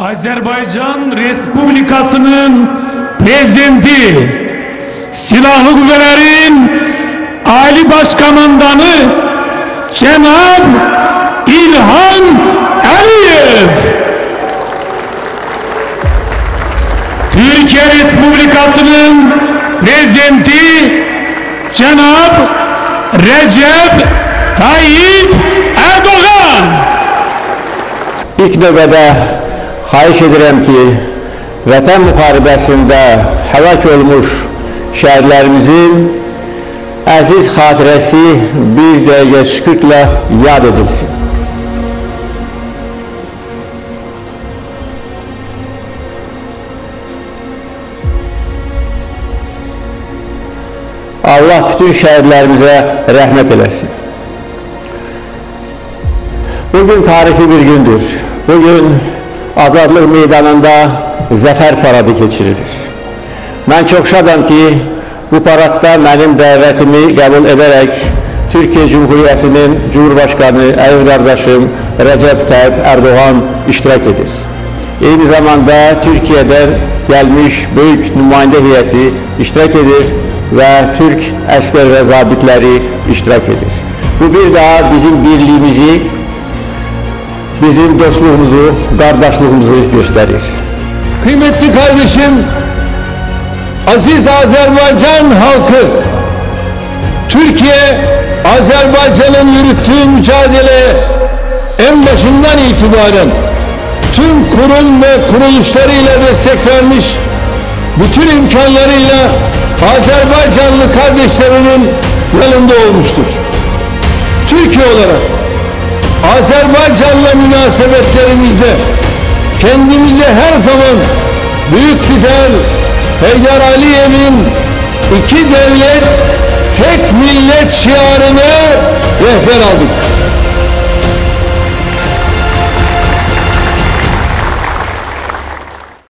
Azerbaycan Respublikası'nın prezidenti, Silahlı Kuvvetlerin Ali Başkomandanı Cenab İlhan Aliyev. Türkiye Respublikası'nın prezidenti Cenab Recep Tayyip Erdoğan. İlk növbədə xahiş edirəm ki, vətən müharibəsində həlak olmuş şəhərlərimizin əziz xatirəsi bir dəqiqə sükutla yad edilsin. Allah bütün şəhərlərimizə rəhmət eləsin. Bugün tarihi bir gündür. Bugün Azadlıq meydanında zəfər paradı keçirilir. Mən çox şadam ki, bu paradda mənim dəvətimi qəbul edərək Türkiyə Cumhuriyyətinin Cumhurbaşqanı əziz qardaşım Rəcəb Tayyip Erdoğan iştirak edir. Eyni zamanda Türkiye'den gelmiş büyük nümayəndə heyəti iştirak edir və Türk əskər və zabitləri iştirak edir. Bu bir daha bizim birliğimizi, bizim dostluğumuzu, kardeşliğimizi gösterir. Kıymetli kardeşim, aziz Azerbaycan halkı, Türkiye, Azerbaycan'ın yürüttüğü mücadele en başından itibaren tüm kurum ve kuruluşlarıyla destek vermiş, bütün imkanlarıyla Azerbaycanlı kardeşlerinin yanında olmuştur. Türkiye olarak Azerbaycan'la münasebetlerimizde kendimize her zaman büyük lider Heydar Aliyev'in iki devlet tek millet şiarını rehber aldık.